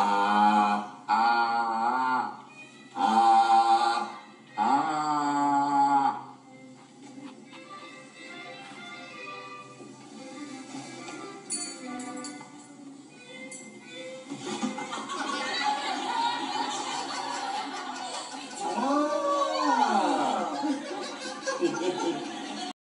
Ah.